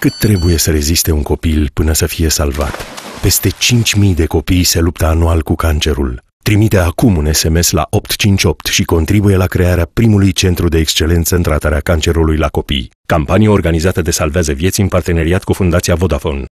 Cât trebuie să reziste un copil până să fie salvat? Peste 5.000 de copii se luptă anual cu cancerul. Trimite acum un SMS la 858 și contribuie la crearea primului centru de excelență în tratarea cancerului la copii. Campanie organizată de Salvează Vieți în parteneriat cu Fundația Vodafone.